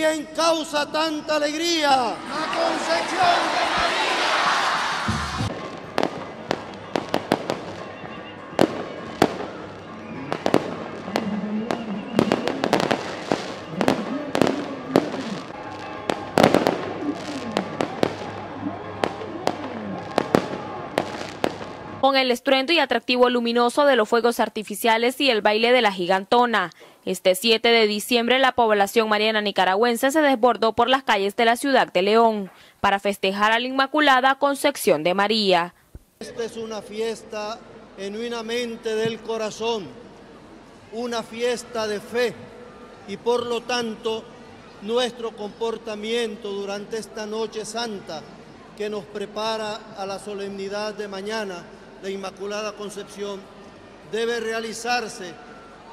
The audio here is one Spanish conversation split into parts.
¿Quién causa tanta alegría? La Concepción de con el estruendo y atractivo luminoso de los fuegos artificiales y el baile de la gigantona. Este 7 de diciembre la población mariana nicaragüense se desbordó por las calles de la ciudad de León para festejar a la Inmaculada Concepción de María. Esta es una fiesta genuinamente del corazón, una fiesta de fe y por lo tanto nuestro comportamiento durante esta noche santa que nos prepara a la solemnidad de mañana de Inmaculada Concepción debe realizarse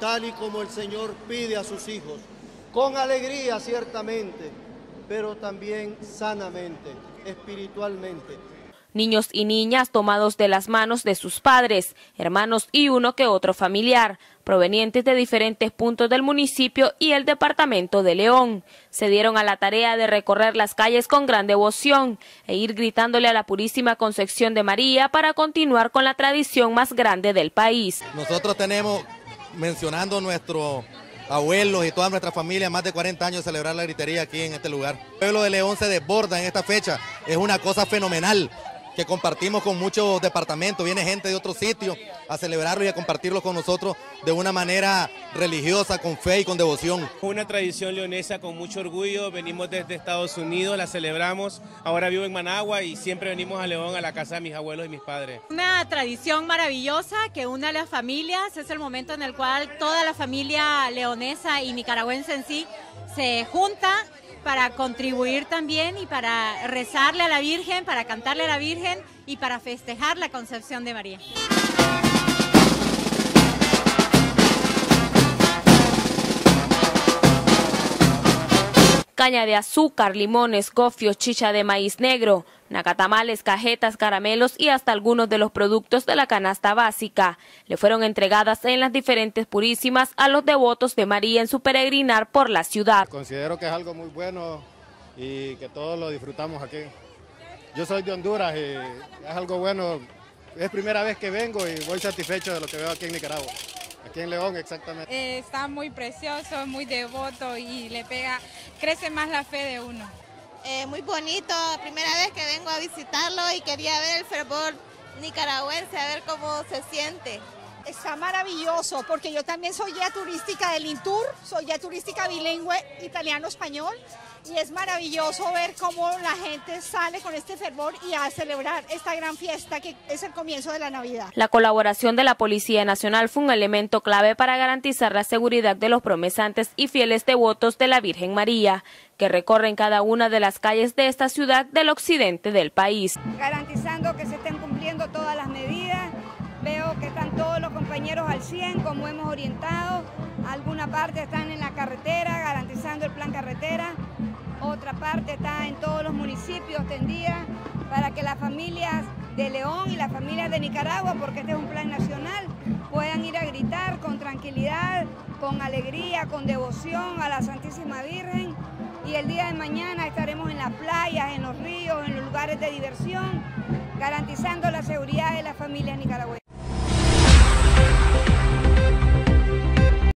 tal y como el Señor pide a sus hijos, con alegría ciertamente, pero también sanamente, espiritualmente. Niños y niñas tomados de las manos de sus padres, hermanos y uno que otro familiar, provenientes de diferentes puntos del municipio y el departamento de León, se dieron a la tarea de recorrer las calles con gran devoción e ir gritándole a la Purísima Concepción de María para continuar con la tradición más grande del país. Nosotros tenemos, mencionando nuestro abuelos y toda nuestra familia, más de 40 años celebrar la gritería aquí en este lugar. El pueblo de León se desborda en esta fecha, es una cosa fenomenal que compartimos con muchos departamentos, viene gente de otros sitios a celebrarlo y a compartirlo con nosotros de una manera religiosa, con fe y con devoción. Una tradición leonesa con mucho orgullo, venimos desde Estados Unidos, la celebramos, ahora vivo en Managua y siempre venimos a León, a la casa de mis abuelos y mis padres. Una tradición maravillosa que une a las familias, es el momento en el cual toda la familia leonesa y nicaragüense en sí se junta para contribuir también y para rezarle a la Virgen, para cantarle a la Virgen y para festejar la concepción de María. Caña de azúcar, limones, gofios, chicha de maíz negro, nacatamales, cajetas, caramelos y hasta algunos de los productos de la canasta básica le fueron entregadas en las diferentes purísimas a los devotos de María en su peregrinar por la ciudad. Considero que es algo muy bueno y que todos lo disfrutamos aquí. Yo soy de Honduras y es algo bueno. Es primera vez que vengo y voy satisfecho de lo que veo aquí en Nicaragua. Aquí en León, exactamente. Eh, está muy precioso, muy devoto y le pega, crece más la fe de uno. Eh, muy bonito, primera vez que vengo a visitarlo y quería ver el fervor nicaragüense, a ver cómo se siente. Está maravilloso porque yo también soy guía turística del Intur, soy guía turística bilingüe italiano-español y es maravilloso ver cómo la gente sale con este fervor y a celebrar esta gran fiesta que es el comienzo de la Navidad. La colaboración de la Policía Nacional fue un elemento clave para garantizar la seguridad de los promesantes y fieles devotos de la Virgen María, que recorren cada una de las calles de esta ciudad del occidente del país. Garantizando que se estén cumpliendo todas las medidas Veo que están todos los compañeros al 100, como hemos orientado. Alguna parte están en la carretera, garantizando el plan carretera. Otra parte está en todos los municipios tendida para que las familias de León y las familias de Nicaragua, porque este es un plan nacional, puedan ir a gritar con tranquilidad, con alegría, con devoción a la Santísima Virgen. Y el día de mañana estaremos en las playas, en los ríos, en los lugares de diversión, garantizando la seguridad de las familias nicaragüenses.